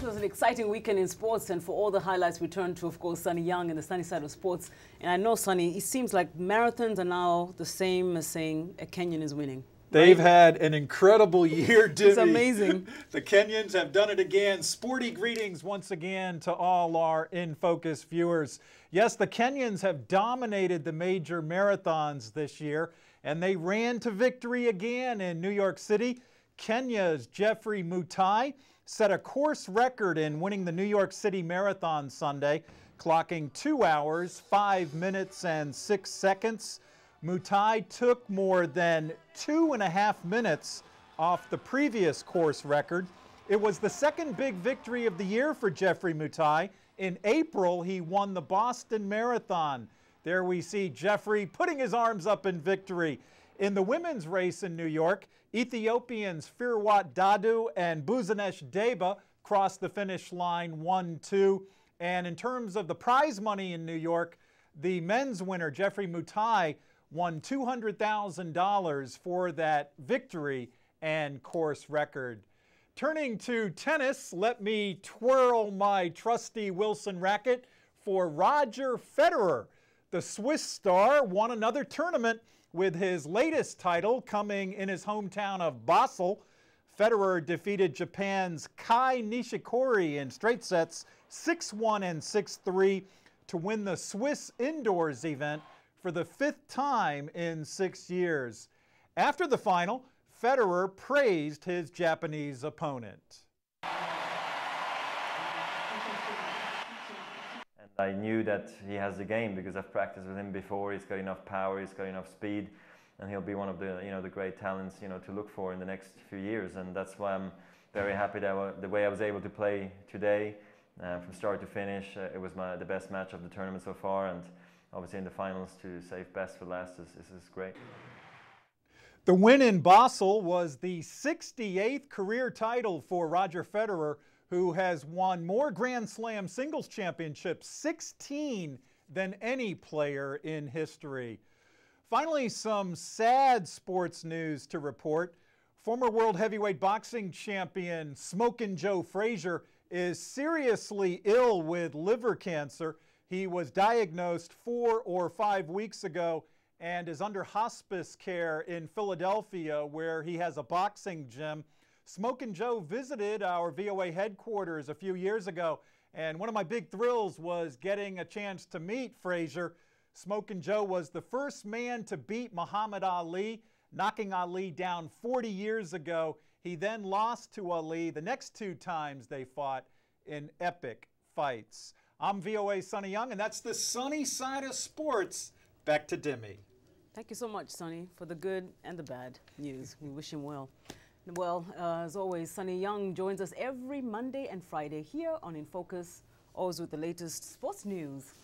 It was an exciting weekend in sports, and for all the highlights, we turn to, of course, Sonny Young and the sunny side of sports. And I know, Sonny, it seems like marathons are now the same as saying a Kenyan is winning. They've had an incredible year, Dimmy. It's amazing. the Kenyans have done it again. Sporty greetings once again to all our In Focus viewers. Yes, the Kenyans have dominated the major marathons this year, and they ran to victory again in New York City. Kenya's Geoffrey Mutai set a course record in winning the New York City Marathon Sunday, clocking two hours, five minutes, and six seconds. Mutai took more than two and a half minutes off the previous course record. It was the second big victory of the year for Geoffrey Mutai. In April, he won the Boston Marathon. There we see Geoffrey putting his arms up in victory. In the women's race in New York, Ethiopians Firehiwot Dado and Buzunesh Deba crossed the finish line 1-2. And in terms of the prize money in New York, the men's winner, Geoffrey Mutai, won $200,000 for that victory and course record. Turning to tennis, let me twirl my trusty Wilson racket for Roger Federer. The Swiss star won another tournament with his latest title coming in his hometown of Basel. Federer defeated Japan's Kei Nishikori in straight sets 6-1 and 6-3 to win the Swiss indoors event for the fifth time in six years. After the final, Federer praised his Japanese opponent. I knew that he has the game because I've practiced with him before. He's got enough power, he's got enough speed, and he'll be one of the you know the great talents you know to look for in the next few years. And that's why I'm very happy that the way I was able to play today, uh, from start to finish, uh, it was my the best match of the tournament so far, and obviously in the finals to save best for last is, is, is great. The win in Basel was the 68th career title for Roger Federer who has won more Grand Slam singles championships, 16 than any player in history. Finally, some sad sports news to report. Former World Heavyweight Boxing Champion Smokin' Joe Frazier is seriously ill with liver cancer. He was diagnosed four or five weeks ago and is under hospice care in Philadelphia, where he has a boxing gym. Smokin' Joe visited our VOA headquarters a few years ago, and one of my big thrills was getting a chance to meet Frazier. Smokin' Joe was the first man to beat Muhammad Ali, knocking Ali down 40 years ago. He then lost to Ali the next two times they fought in epic fights. I'm VOA Sonny Young, and that's the sunny side of sports. Back to Demi. Thank you so much, Sonny, for the good and the bad news. We wish him well. Well, uh, as always, Sonny Young joins us every Monday and Friday here on In Focus, always with the latest sports news.